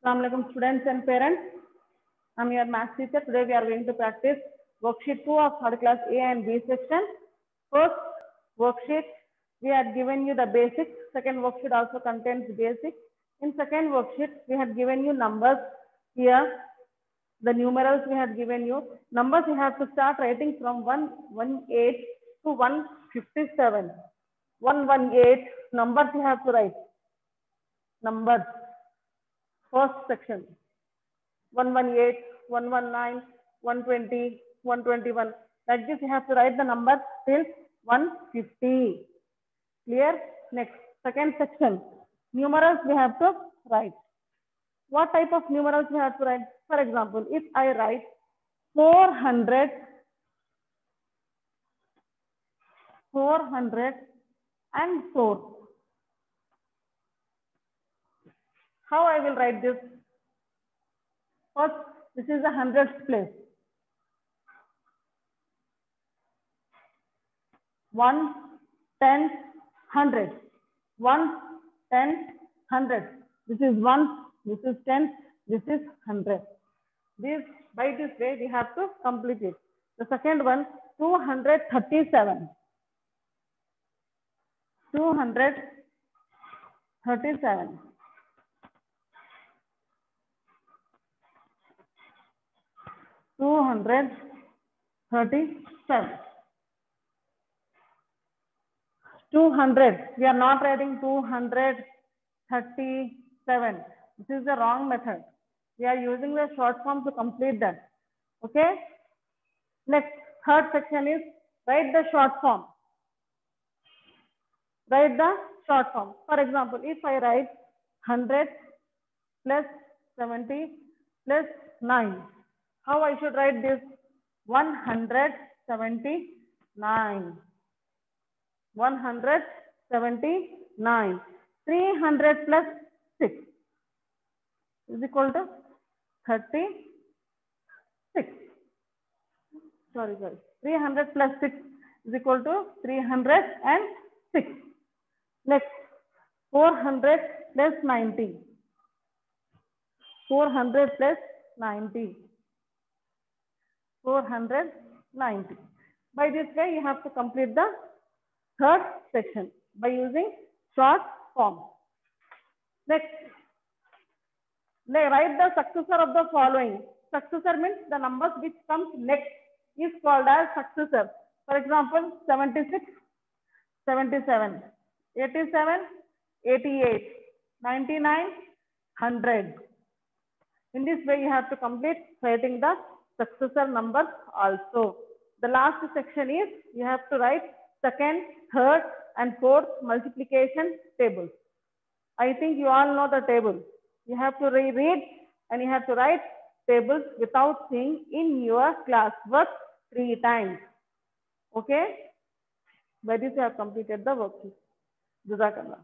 Assalamualaikum students and parents. I'm your math teacher. Today we are going to practice worksheet 2 of third class A and B section. First worksheet, we had given you the basics. Second worksheet also contains basics. In second worksheet, we had given you numbers here. The numerals we had given you. Numbers you have to start writing from 118 to 157. 118 numbers you have to write. Numbers. First section. 118, 119, 120, 121. Like this, you have to write the number till 150. Clear? Next, second section. Numerals we have to write. What type of numerals we have to write? For example, if I write 400, 400 and 4. How I will write this? First, this is the hundredth place. One, ten, hundred. One, ten, hundred. This is one, this is ten, this is hundred. This by this way we have to complete it. The second one, 237. 237. Two hundred thirty-seven. Two hundred. We are not writing two hundred thirty-seven. This is the wrong method. We are using the short form to complete that. Okay. Next, third section is write the short form. Write the short form. For example, if I write 100 plus 70 plus 9, how I should write this? 179. 179. 300 plus 6 is equal to 36. Sorry, sorry. 300 plus 6 is equal to 306. Next, 400 plus 90. 400 plus 90. 490. By this way, you have to complete the third section by using short form. Next, write the successor of the following. Successor means the numbers which comes next is called as successor. For example, 76, 77, 87, 88, 99, 100. In this way, you have to complete writing the successor numbers also. The last section is you have to write second, third and fourth multiplication tables. I think you all know the table. You have to reread and you have to write tables without seeing in your classwork three times. Okay? By this you have completed the worksheet. Jazakallah.